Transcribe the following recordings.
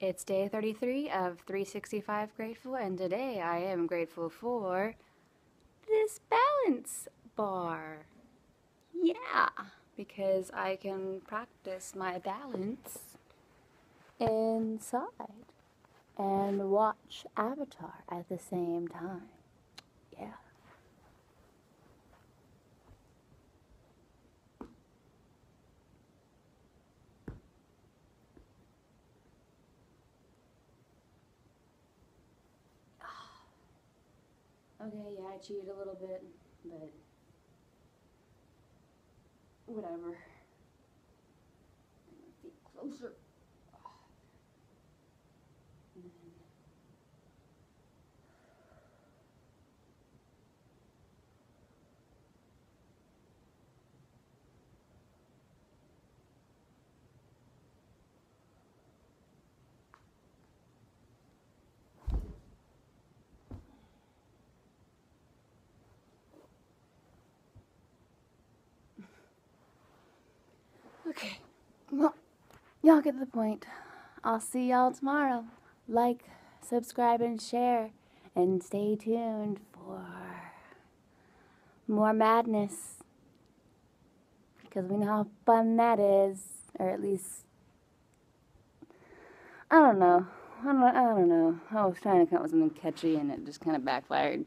It's day 33 of 365 Grateful, and today I am grateful for this balance bar. Yeah, because I can practice my balance inside and watch Avatar at the same time. Yeah. Okay, yeah, I cheated a little bit, but whatever. Feet closer. And then Okay. Well, y'all get the point. I'll see y'all tomorrow. Like, subscribe, and share. And stay tuned for more madness. Because we know how fun that is. Or at least, I don't know. I don't, I don't know. I was trying to come up with something catchy and it just kind of backfired.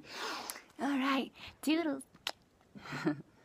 All right. Toodles.